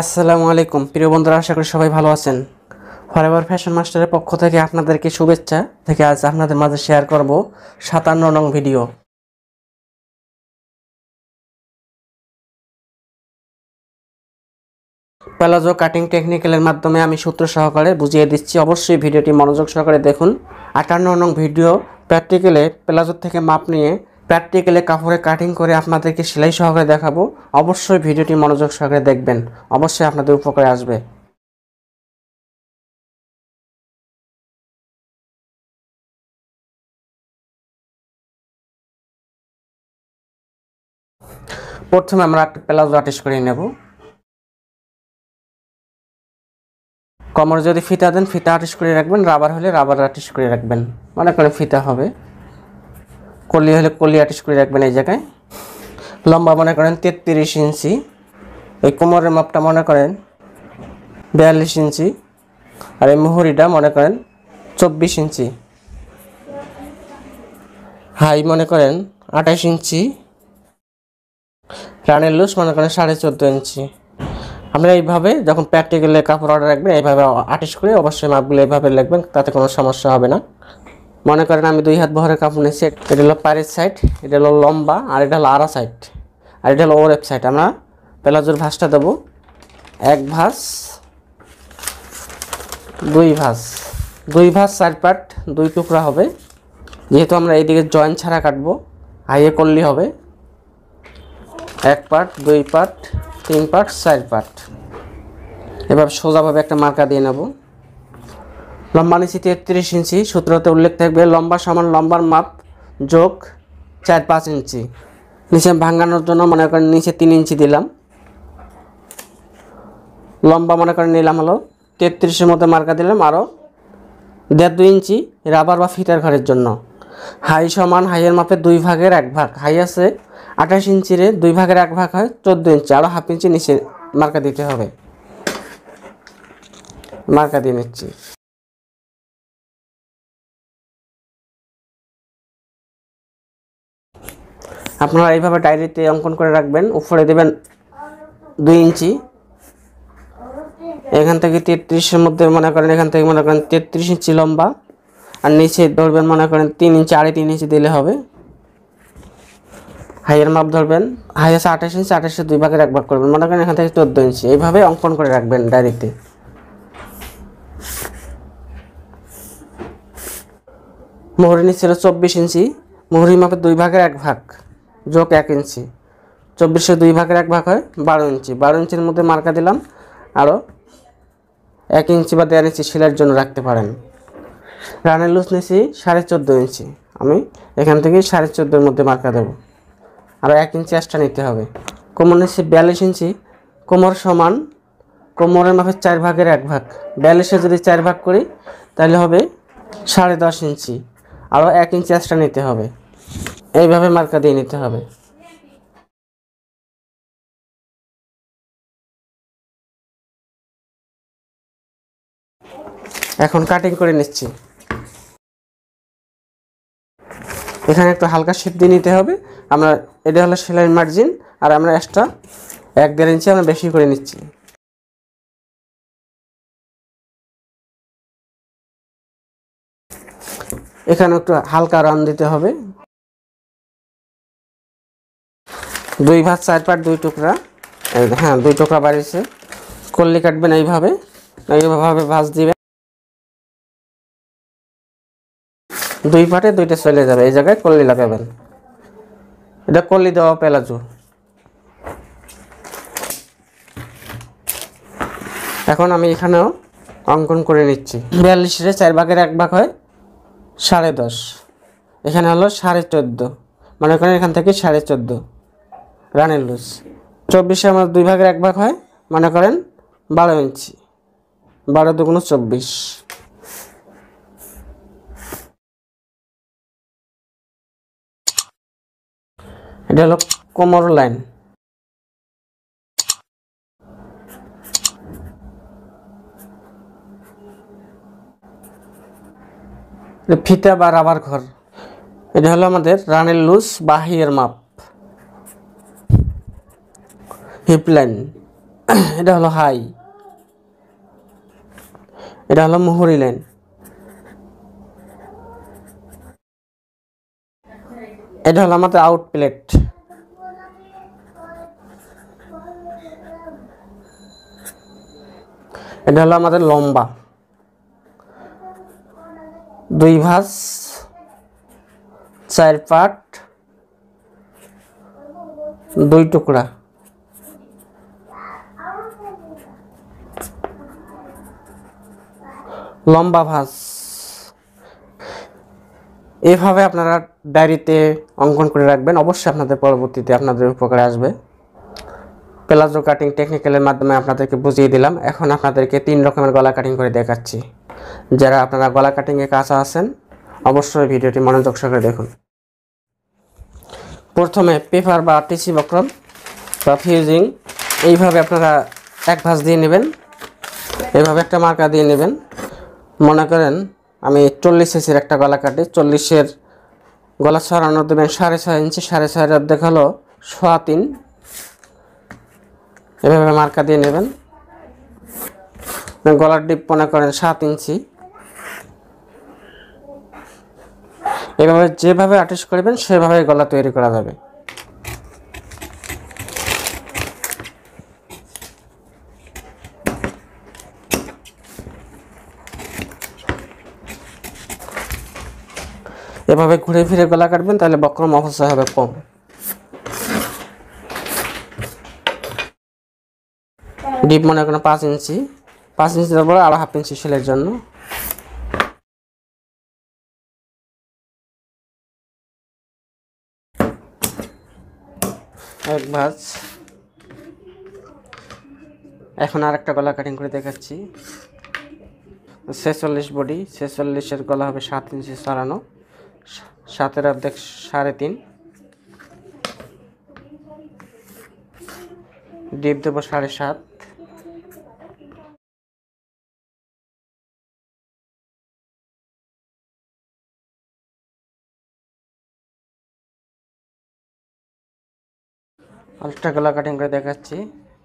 আসসালামু আলাইকুম। প্রিয় বন্ধুরা, আশা করি সবাই ভালো আছেন। ফরএভার ফ্যাশন মাস্টারের পক্ষ থেকে আপনাদেরকে শুভেচ্ছা। থেকে আজ আপনাদের মাঝে শেয়ার করব সাতান্ন নং ভিডিও প্যালাজো কাটিং টেকনিক্যালের মাধ্যমে আমি সূত্র সহকারে বুঝিয়ে দিচ্ছি। অবশ্যই ভিডিওটি মনোযোগ সহকারে দেখুন। আটান্ন নং ভিডিও প্র্যাকটিক্যালে প্যালাজোর থেকে মাপ নিয়ে প্র্যাকটিক্যালে কাপড়ে কাটিং করে আপনাদেরকে সেলাই সহকারে দেখাবো। অবশ্যই ভিডিওটি মনোযোগ সহকারে দেখবেন। অবশ্যই আপনাদের উপকারে আসবে। প্রথমে আমরা একটা প্লাজো আর্টিস্ট করে নেব। কমর যদি ফিতা দেন, ফিতা আর্টিস্ট করে রাখবেন রাবার হলে রাবার আর্টিস্ট করে রাখবেন। মনে করেন ফিতা হবে। কলি হলে কলি আর্টিস্ট করে রাখবেন এই জায়গায়। লম্বা মনে করেন তেত্রিশ ইঞ্চি। এই কোমরের মাপটা মনে করেন বিয়াল্লিশ ইঞ্চি। আর এই মুহুরিটা মনে করেন চব্বিশ ইঞ্চি। হাই মনে করেন আঠাশ ইঞ্চি। রানের লুজ মনে করেন সাড়ে চোদ্দ ইঞ্চি। আমরা এইভাবে যখন প্র্যাকটিক্যালে কাপড় অর্ডার রাখবেন, এইভাবে আর্টিস্ট করে অবশ্যই মাপগুলো এইভাবে লিখবেন তাতে কোনো সমস্যা হবে না। মনে করেন আমি দুই হাত বহরের কাপড় নিয়েছি এটা হলো পায়ের সাইড এটা হলো লম্বা, আর এটা হলো আড়া সাইড আর এটা হলো ওরেপ সাইড আমরা প্লাজোর ভাঁজটা দেবো। এক ভাঁজ, দুই ভাঁজ। দুই ভাঁজ চার পার্ট দুই টুকরা হবে। যেহেতু আমরা এইদিকে জয়েন্ট ছাড়া কাটবো, হাইয়ে করলে হবে। এক পার্ট দুই পার্ট তিন পার্ট চার পার্ট এবার সোজাভাবে একটা মার্কা দিয়ে নেব। লম্বা নিচে তেত্রিশ ইঞ্চি, সূত্রতে উল্লেখ থাকবে লম্বা সমান লম্বার মাপ যোগ চার পাঁচ ইঞ্চি। নিচে ভাঙানোর জন্য মনে করেন নিচে তিন ইঞ্চি দিলাম। লম্বা মনে করেন নিলাম হলো তেত্রিশের মধ্যে মার্কা দিলাম আরও দেড় দুই ইঞ্চি রাবার বা ফিটার ঘরের জন্য। হাই সমান হাইয়ের মাপে দুই ভাগের এক ভাগ। হাই আছে আঠাশ ইঞ্চিরে দুই ভাগের এক ভাগ হয় চোদ্দ ইঞ্চি। আরও হাফ ইঞ্চি নিচে মার্কা দিতে হবে। মার্কা দিয়ে নিচ্ছি। আপনারা এইভাবে ডায়েরিতে অঙ্কন করে রাখবেন, উপরে দেবেন দুই ইঞ্চি। এখান থেকে তেত্রিশের মধ্যে মনে করেন, এখান থেকে মনে করেন তেত্রিশ ইঞ্চি লম্বা, আর নিচে ধরবেন মনে করেন তিন ইঞ্চি, আড়াই তিন ইঞ্চি দিলে হবে। হাইয়ের মাপ ধরবেন হাই আছে আঠাশ ইঞ্চি, আঠাশে দুই ভাগের এক ভাগ করবেন, মনে করেন এখান থেকে চোদ্দ ইঞ্চি। এইভাবে অঙ্কন করে রাখবেন ডায়েরিতে। মোহরি নিচ্ছিল চব্বিশ ইঞ্চি মোহরি মাপে দুই ভাগের এক ভাগ। যোগ এক ইঞ্চি। চব্বিশে দুই ভাগের এক ভাগ হয় বারো ইঞ্চি। বারো ইঞ্চির মধ্যে মার্কা দিলাম আরও এক ইঞ্চি বা দেড় ইঞ্চি সেলাইয়ের জন্য রাখতে পারেন। রানের লুজ নিয়েছি সাড়ে চোদ্দ ইঞ্চি। আমি এখান থেকে সাড়ে চোদ্দোর মধ্যে মার্কা দেবো। আরও এক ইঞ্চি এক্সট্রা নিতে হবে। কোমর নিচ্ছি বিয়াল্লিশ ইঞ্চি। কোমর সমান কোমরের মাপে চার ভাগের এক ভাগ। বিয়াল্লিশে যদি চার ভাগ করি, তাহলে হবে সাড়ে দশ ইঞ্চি। আরও এক ইঞ্চি এক্সট্রা নিতে হবে। এইভাবে মার্কা দিয়ে নিতে হবে। এখন কাটিং করে নিচ্ছি। এখানে একটু হালকা শেপ দিয়ে নিতে হবে। আমরা, এটা হলো সেলাই মার্জিন আর আমরা এক্সট্রা এক দেড় ইঞ্চি আমরা বেশি করে নিচ্ছি। এখানে একটু হালকা রান দিতে হবে। দুই ভাত চার পাট, দুই টুকরা। হ্যাঁ দুই টুকরা বাড়িয়েছে কল্লি কাটবেন এইভাবে। এইভাবে ভাজ দিবেন দুই পাটে দুইটা চলে যাবে। এই জায়গায় কল্লি লাগাবেন। এটা কল্লি দেওয়া পেলাজু এখন আমি এখানেও অঙ্কন করে নিচ্ছি। বিয়াল্লিশে চার ভাগের এক ভাগ হয় সাড়ে দশ। এখানে হলো সাড়ে চোদ্দ। মনে করেন এখান থেকে সাড়ে চোদ্দ। রানের লুজ। চব্বিশে আমার দুই ভাগের এক ভাগ হয়, মনে করেন বারো ইঞ্চি। বারো দুগুণ চব্বিশ। এটা হলো কোমর লাইন। ফিতা বা রাবার ঘর। এটা হলো আমাদের রানের লুজ বা হিয়ের মাপ। হিপ লাইন এটা হলো হাই এটা হলো মুহুরি লাইন এটা হলো আমাদের আউট প্লেট এটা হলো আমাদের লম্বা দুই ভাঁজ চার পাট দুই টুকরা লম্বা ভাঁজ। এভাবে আপনারা ডায়েরিতে অঙ্কন করে রাখবেন। অবশ্যই আপনাদের পরবর্তীতে আপনাদের উপকারে আসবে। প্লাজো কাটিং টেকনিক্যালের মাধ্যমে আপনাদেরকে বুঝিয়ে দিলাম। এখন আপনাদেরকে তিন রকমের গলা কাটিং করে দেখাচ্ছি। যারা আপনারা গলা কাটিংয়ে কাঁচা আছেন, অবশ্যই ভিডিওটি মনোযোগ সহকারে দেখুন। প্রথমে পেপার বা টিসি বক্রম বা ফিউজিং এইভাবে আপনারা এক ভাঁজ দিয়ে নেবেন। এভাবে একটা মার্কা দিয়ে নেবেন। মনে করেন আমি চল্লিশ ইঞ্চির একটা গলা কাটি, চল্লিশের গলা ছড়ানো দেবেন সাড়ে ছয় ইঞ্চি, সাড়ে ছয়ের অর্ধেক হলো সোয়া তিন। এভাবে মার্কা দিয়ে নেবেন। গলার ডিপ মনে করেন সাত ইঞ্চি। এভাবে যেভাবে আর্টিস্ট করবেন সেভাবে গলা তৈরি করা যাবে। এভাবে ঘুরে ফিরে গলা কাটবেন, তাহলে বক্রম অবশ্যই হবে কম। ডিপ মনে করেন পাঁচ ইঞ্চি। পাঁচ ইঞ্চি তারপরে আরও হাফ ইঞ্চি সেলের জন্য। এক ভাঁজ। এখন আর একটা গলা কাটিং করে দেখাচ্ছি। ছেচল্লিশ বডি ছেচল্লিশের গলা হবে সাত ইঞ্চি সরানো সাতের অর্ধেক সাড়ে তিন। ডিপ দেবো সাড়ে সাত। আরেকটা গলা কাটিং করে দেখাচ্ছি।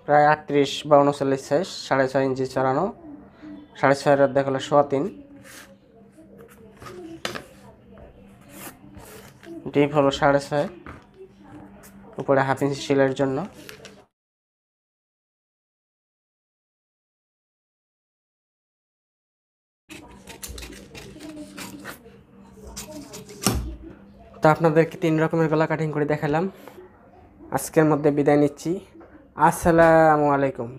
প্রায় আটত্রিশ বা উনচল্লিশ সাইজ সাড়ে ছয় ইঞ্চি চড়ানো সাড়ে ছয়ের হলো সোয়া তিন। ডিপ হলো সাড়ে ছয়। উপরে হাফ ইঞ্চি সিলের জন্য। তো আপনাদেরকে তিন রকমের গলা কাটিং করে দেখালাম। আজকের মধ্যে বিদায় নিচ্ছি। আসসালামু আলাইকুম।